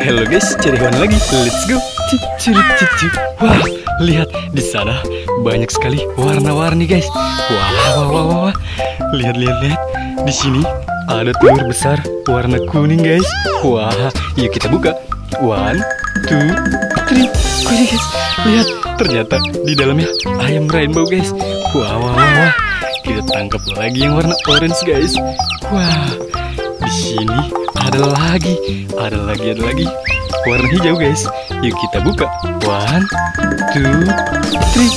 Halo guys, cari hewan lagi. Let's go. Ciciri cici. Wah, lihat di sana banyak sekali warna-warni guys. Wah, wah, wah, wah, wah. Lihat, lihat, lihat. Di sini ada telur besar warna kuning guys. Wah, yuk kita buka. One, two, three. Wih guys, lihat. Ternyata di dalamnya ayam rainbow guys. Wah, wah, wah, wah. Kita tangkap lagi yang warna orange guys. Wah, di sini ada lagi, ada lagi, ada lagi warna hijau guys. Yuk kita buka. One, two, three.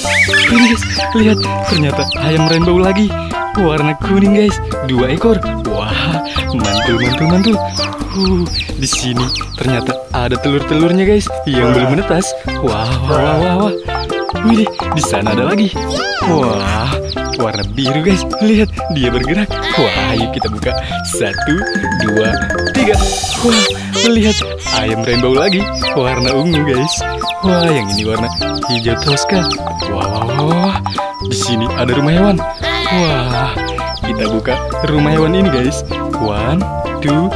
Ini guys, lihat ternyata ayam rainbow lagi. Warna kuning guys, dua ekor. Wah, mantul, mantul, mantul. Uh, di sini ternyata ada telur-telurnya guys yang belum menetas. Wah, wah, wah, wah, wah. Wih, di sana ada lagi. Wah, warna biru guys. Lihat, dia bergerak. Wah, ayo kita buka. Satu, dua, tiga. Wah, lihat ayam rainbow lagi. Warna ungu guys. Wah, yang ini warna hijau toska. Wah, wah, wah. Di sini ada rumah hewan. Wah, kita buka rumah hewan ini guys. One, two,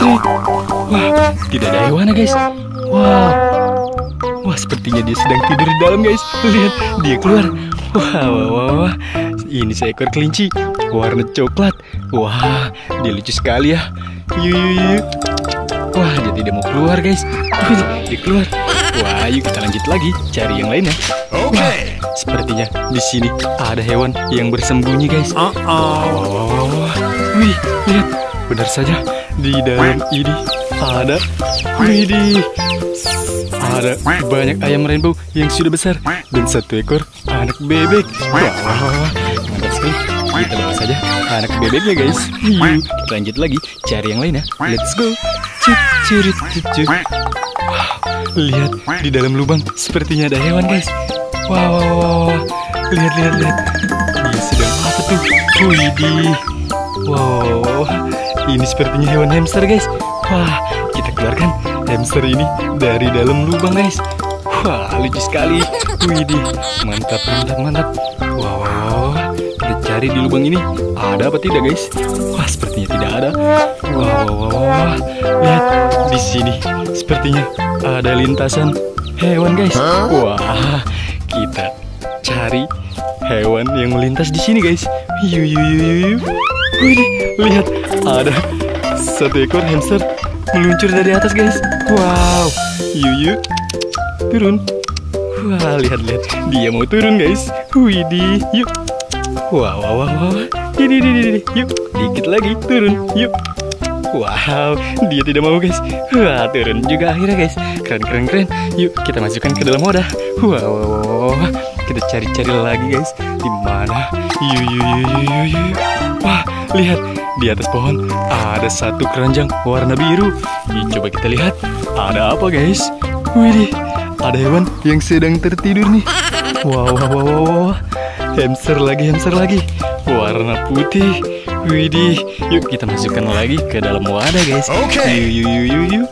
three. Wah, tidak ada hewannya guys. Wah, Wah, sepertinya dia sedang tidur di dalam, guys. Lihat, dia keluar. Wah, wah, wah, wah. Ini seekor kelinci, warna coklat. Wah, dia lucu sekali ya. Yuk, yuk, yuk. Wah, dia tidak mau keluar, guys. Wih, dia keluar. Wah, yuk kita lanjut lagi cari yang lainnya. Wah, sepertinya di sini ada hewan yang bersembunyi, guys. Wah, wah, wah, wah, wah. Wih, lihat. Benar saja, di dalam ini ada Widih ada banyak ayam rainbow yang sudah besar dan satu ekor anak bebek. Wah, mantap sekali. Kita bawa saja anak bebeknya guys. Yuk, lanjut lagi cari yang lainnya. Let's go. Cip. Wow, lihat di dalam lubang sepertinya ada hewan guys. Wow, lihat, lihat, lihat. Dia sedang apa tuh? Widih. Wow, ini sepertinya hewan hamster guys. Wah, kita keluarkan hamster ini dari dalam lubang guys. Wah, lucu sekali. Widih, mantap, mantap, mantap. Wow, kita cari di lubang ini. Ada apa tidak guys? Wah, sepertinya tidak ada. Wow, wow, wow, wow. Lihat di sini. Sepertinya ada lintasan hewan guys. Wah, kita cari hewan yang melintas di sini guys. Yuk, Widih, lihat ada satu ekor hamster meluncur dari atas guys. Wow, yuk turun. Wah lihat lihat dia mau turun guys. Widih, yuk. Wow wow wow wow. Ini ini ini yuk dikit lagi turun. Yuk. Wow, dia tidak mau guys. Wah turun juga akhirnya guys. Keren keren keren. Yuk kita masukkan ke dalam wadah. Wow wow wow. wow. Kita cari-cari lagi guys. Di mana? Yuk yuk yuk yuk yuk. Wah lihat di atas pohon ada satu keranjang warna biru. Yuk, coba kita lihat. Ada apa guys? Widih, ada hewan yang sedang tertidur nih. Wow, wow, wow, wow, wow. Hamster lagi, hamster lagi. Warna putih. Widih, yuk kita masukkan lagi ke dalam wadah guys. Oke. Yuk, yuk, yuk, yuk, yuk.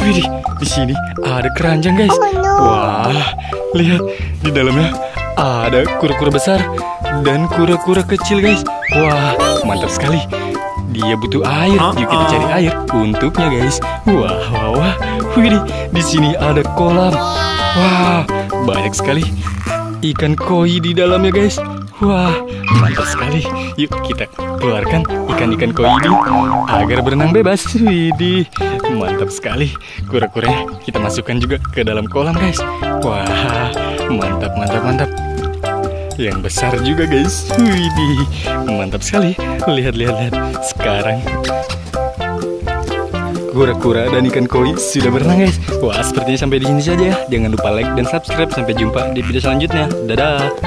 Widih, di sini ada keranjang guys. Wah, lihat di dalamnya ada kura-kura besar dan kura-kura kecil guys. Wah, mantap sekali. Dia butuh air. Yuk kita cari air untuknya guys. Wah, wah, wah. Widih, di sini ada kolam. Wah, banyak sekali ikan koi di dalamnya guys. Wah, mantap sekali. Yuk kita keluarkan ikan-ikan koi ini agar berenang bebas. Widih, mantap sekali. Kura-kuranya kita masukkan juga ke dalam kolam guys. Wah, mantap, mantap, mantap. Yang besar juga guys. Widih, mantap sekali. Lihat, lihat, lihat. Sekarang kura-kura dan ikan koi sudah berenang guys. Wah, sepertinya sampai di sini saja ya. Jangan lupa like dan subscribe. Sampai jumpa di video selanjutnya. Dadah.